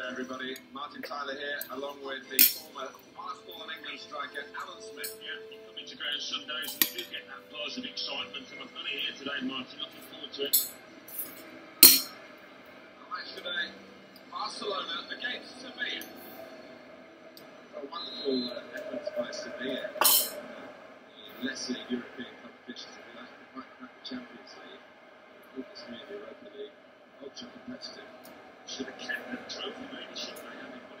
everybody. Martin Tyler here, along with the former fastball and England striker Alan Smith. Yeah, you come into ground Sundays and you do get that buzz of excitement, and I've done here today, Martin. Looking forward to it. The match today, Barcelona against Sevilla. A wonderful uh, effort by Sevilla. Uh, lesser European competitions, if you like, the back the Champions League. Obviously, the Europa League, ultra competitive. Should have kept that trophy,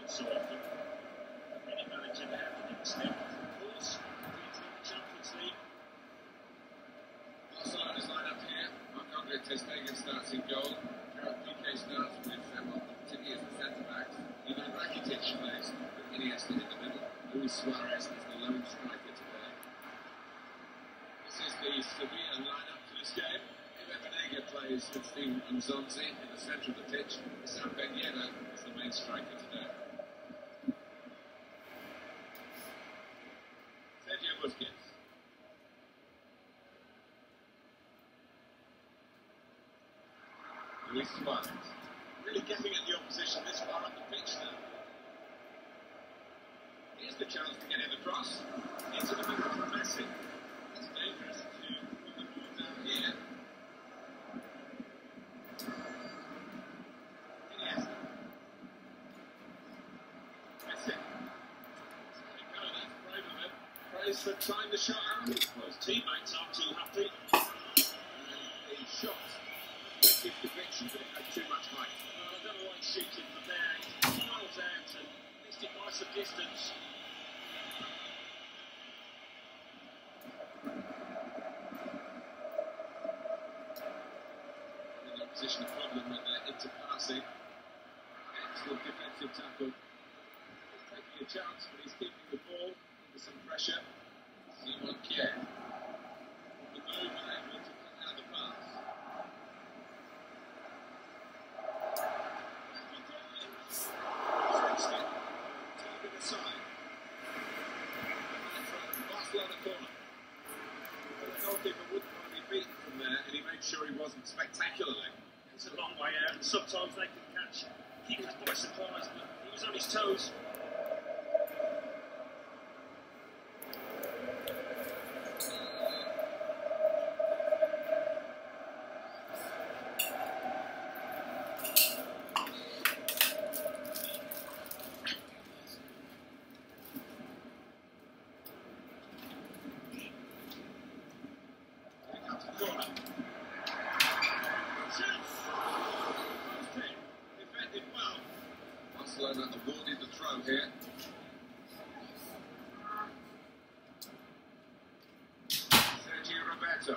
so. Any manager to get the step, course. The Champions League. Barcelona's lineup here. Marc-Andre Ter Stegen starts in goal. Starts with the centre-backs. Ivan Rakitic plays with Iniesta in the middle. Luis Suarez is the lone striker today. This is the Sevilla lineup for this game. Plays with Steven N'Zonzi in the centre of the pitch. Sam Ben Yedder is the main striker today. Sergio Busquets. Luis Suarez. Really getting at the opposition this far up the pitch now. Here's the chance to get in the cross. Into the middle for Messi. It's dangerous to put the ball down here. Iniesta. Messi. There we go, that's brave of Praise for the shot out. Well, his teammates aren't too happy. And the shot. Of conviction, but it had too much height. Well, I don't know why he's shooting from there. He miles out and missed it by some distance. in the opposition a problem when they're into. Excellent defensive tackle. He's taking a chance, but he's keeping the ball under some pressure. Simon Kjær. The move able to cut out the pass. Switched it. Turned it aside. And from Barcelona corner. But the goalkeeper wouldn't want to be beaten from there, and he made sure he wasn't spectacularly. It's a long way out, and sometimes they can catch keepers by surprise, but he was on his toes. Here comes the corner. Shoots! Post hit. Defended well. Barcelona awarded the throw here. Sergio Roberto.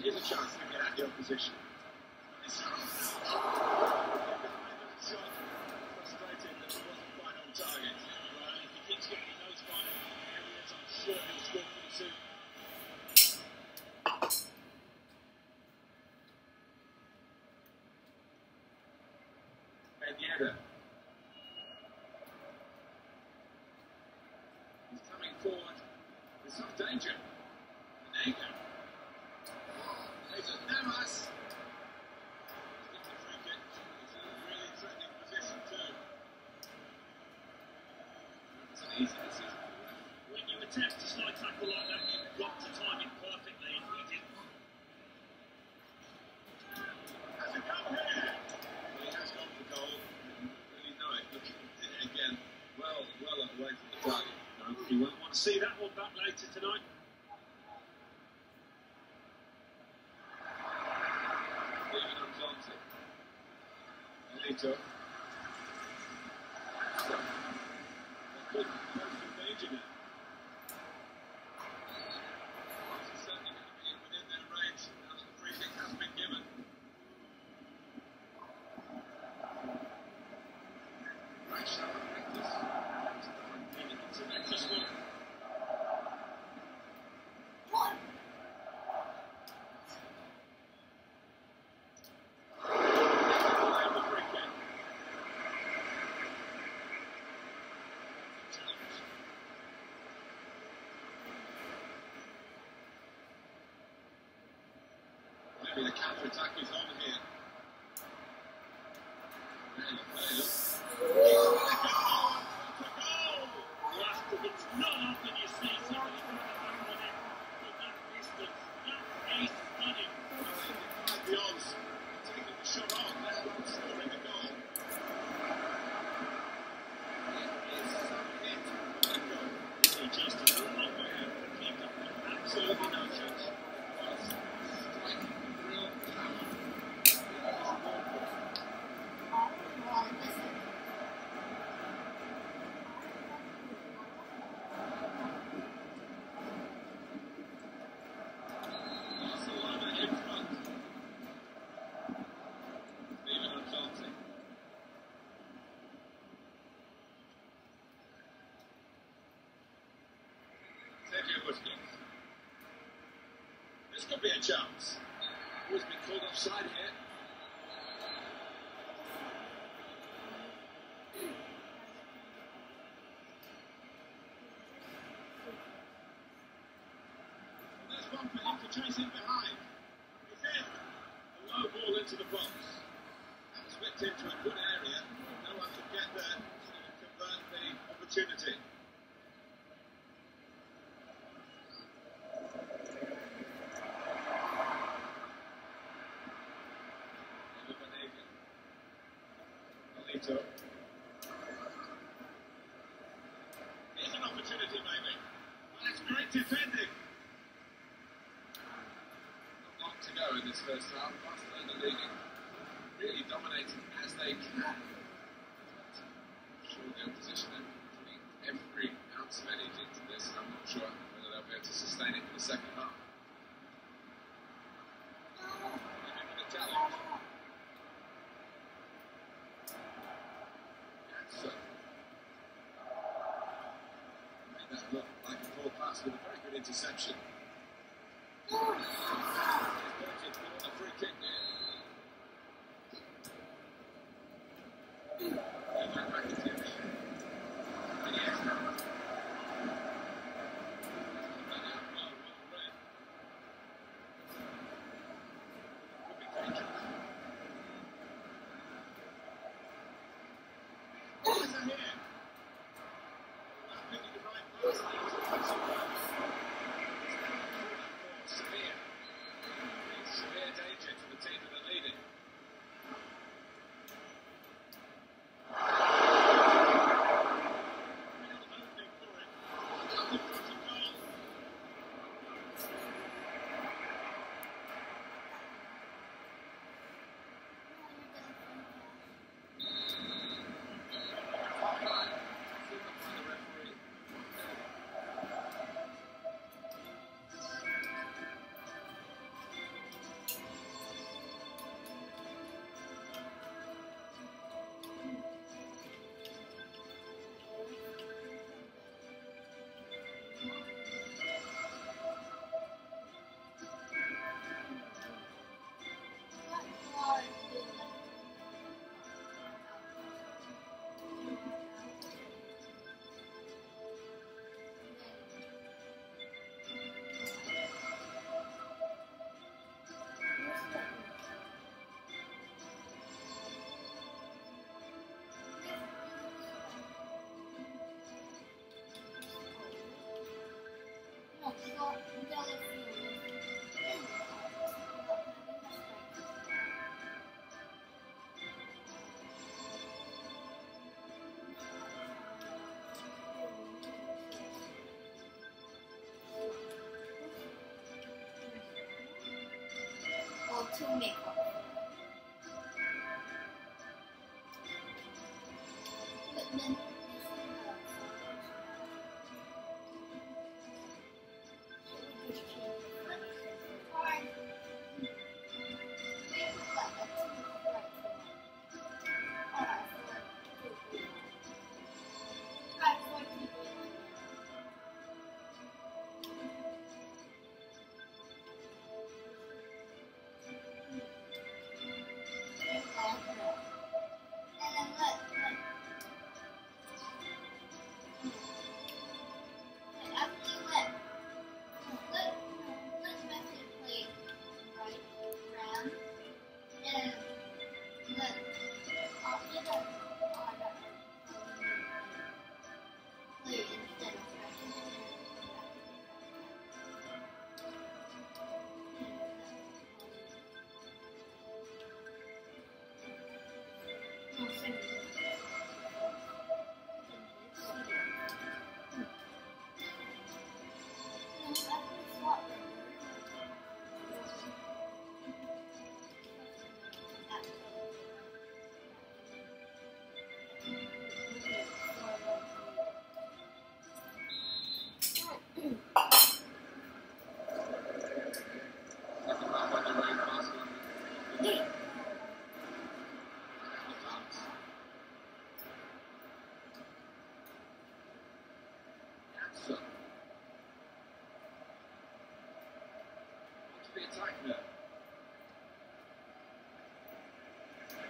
Here's a chance to get at the opposition. Frustrated that he wasn't quite on target. Well, if he keeps getting in those kind of areas, I'm sure he'll score pretty soon. Ben Yedder. He's coming forward with some danger. Banega. Plays it Navas. He's got the free kick. He's in a really threatening position too. It's an When you attempt a slide tackle like that, you've got to time it perfectly. He didn't, Has it come has gone for goal. Really again. Well, well away from the won't want to see that one back later tonight. They could pose some danger now. Barca certainly going to be within their range now that the free kick has been given. Rash out of practice. It's a reckless one. Allowed the free kick. Challenge. The counter attack is on here. Look, there look. Not often you see somebody put the back on it from that distance. That is stunning. Well, they defied the odds. Taking the shot on, let alone scoring a goal. It is some hit. What a goal. So just a lot there. Keep up with absolutely no chance. Was striking real power. It was awful. Barcelona in front. Steven Ancelotti. Sergio Busquets. A chance. Who's been called offside here? There's one for him to chase in behind. He's in. A low ball into the box. That was whipped into a good area. No one could get there to convert the opportunity. Banega. Alito. Here's an opportunity, maybe. Well, that's great defending. Not long to go in this first half. Barcelona leading, really I'm sure the opposition every ounce of energy into this. I'm not sure whether they'll be able to sustain it in the second half. Janssen. Made that look like a pass with a very good interception. to make up. But then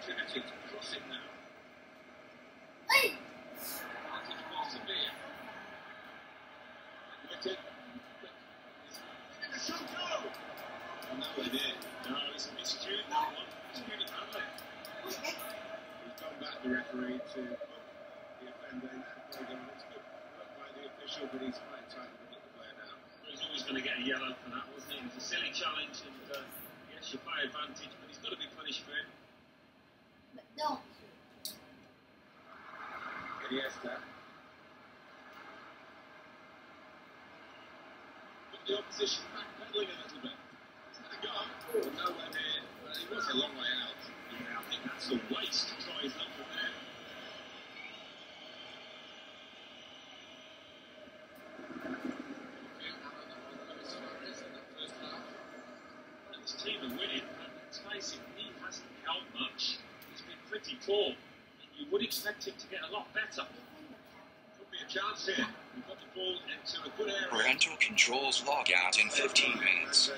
Activity crossing now. the opposition back paddling a little bit. He's had a go, oh, nowhere near, but he was a long way out. Yeah, I think that's the waste tries up from there. This team are winning, and Tyson, hasn't much. He's been pretty poor. You would expect him to get a lot better. Could be a chance here. Parental controls log out in 15 minutes.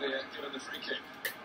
Give him given the free kick.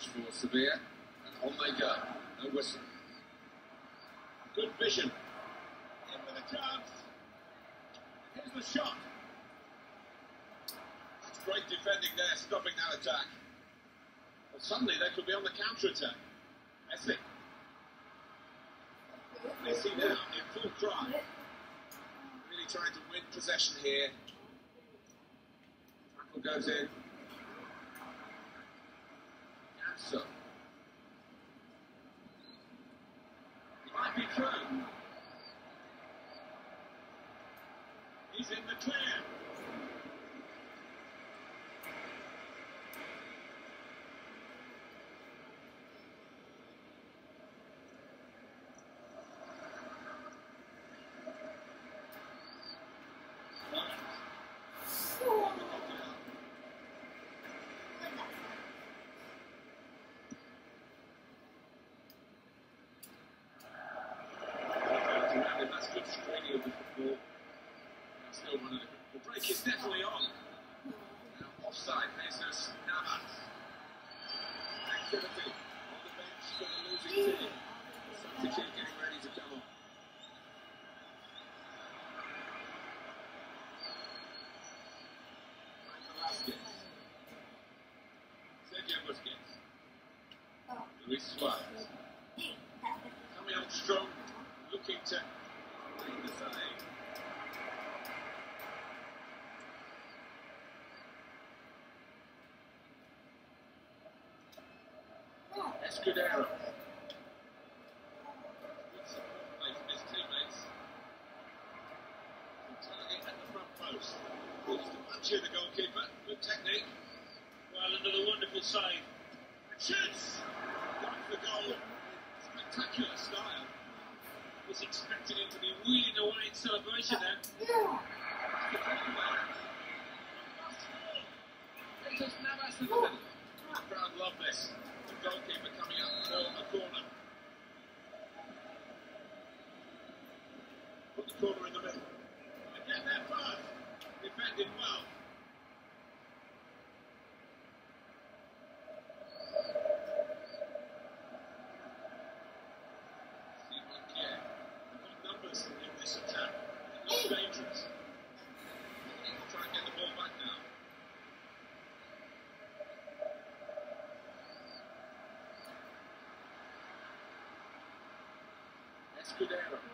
advantage for Sevilla, and on they go. No whistle. Good vision. In with a chance. Here's the shot. That's great defending there, stopping that attack. Well, suddenly they could be on the counter-attack. Messi. Messi now in full cry. Really trying to win possession here. Tackle goes in. with Suarez. Coming up strong, looking to find the Sané. Escudero. In celebration then. Jesus Navas the middle. Crowd love. The goalkeeper coming up for the corner. Put the corner in the middle. And get there first. Defended well. Simon Kjær. Good numbers in this attack. It looks dangerous. He will try and get the ball back now. Escudero.